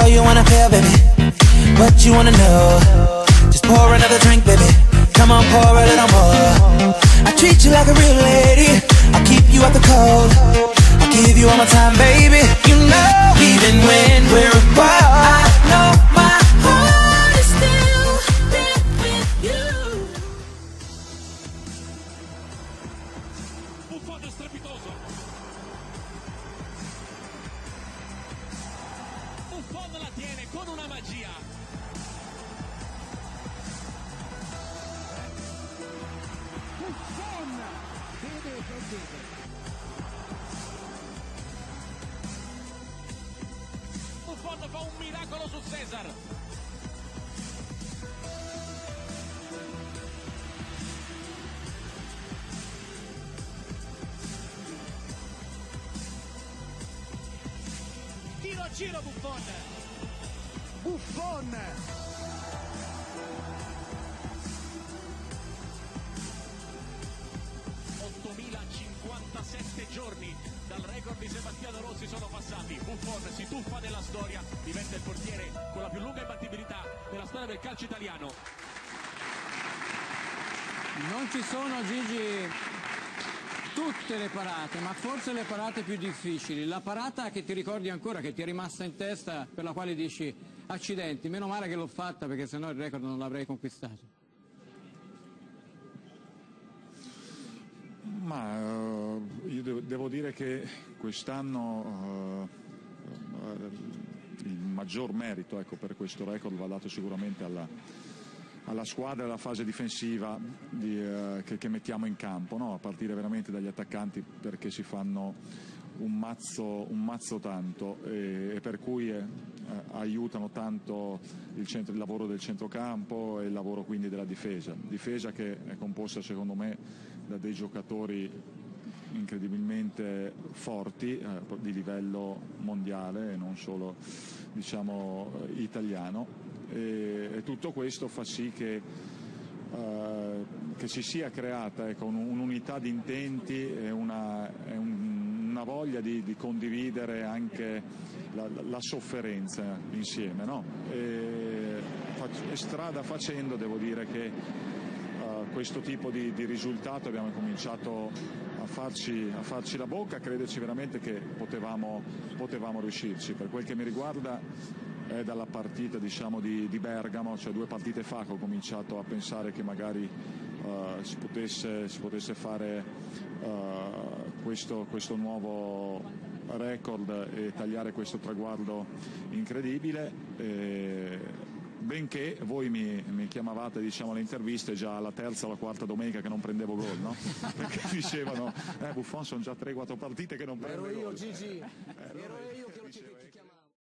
How you wanna feel, baby? What you wanna know? Just pour another drink, baby. Come on, pour a little more. I treat you like a real lady. I'll keep you out the cold. I'll give you all my time, baby. You know, even when we're apart, I know my heart is still there with you. Buffon la tiene con una magia. Buffon vede che vede. Buffon fa un miracolo su Cesar. Tiro a giro Buffon. Buffon. ...8.057 giorni dal record di Sebastiano Rossi sono passati. Buffon si tuffa nella storia, diventa il portiere con la più lunga imbattibilità della storia del calcio italiano. Non ci sono Gigi tutte le parate, ma forse le parate più difficili. La parata che ti ricordi ancora, che ti è rimasta in testa, per la quale dici accidenti, meno male che l'ho fatta perché sennò il record non l'avrei conquistato. Ma eh, io devo, dire che quest'anno eh, eh, il maggior merito ecco, per questo record va dato sicuramente alla, alla squadra e alla fase difensiva di, eh, che, che mettiamo in campo, no? a partire veramente dagli attaccanti perché si fanno un mazzo, un mazzo tanto e, e per cui eh, aiutano tanto il, centro, il lavoro del centrocampo e il lavoro quindi della difesa. Difesa che è composta secondo me da dei giocatori incredibilmente forti eh, di livello mondiale e non solo diciamo, italiano e, e tutto questo fa sì che eh, che si sia creata ecco, un- un'unità di intenti e una, e un- una voglia di, di condividere anche la, la- sofferenza insieme. no? E, strada facendo devo dire che eh, questo tipo di, di risultato abbiamo cominciato a farci, a farci la bocca, a crederci veramente che potevamo, potevamo riuscirci. Per quel che mi riguarda è dalla partita diciamo, di, di Bergamo, cioè due partite fa che ho cominciato a pensare che magari eh, si, potesse, si potesse fare eh, questo, questo nuovo record e tagliare questo traguardo incredibile. E benché voi mi, mi chiamavate diciamo, alle interviste già la terza o la quarta domenica che non prendevo gol, no? Perché dicevano, eh Buffon sono già 3-4 partite che non prende Ero io gol. Gigi, Eh, ero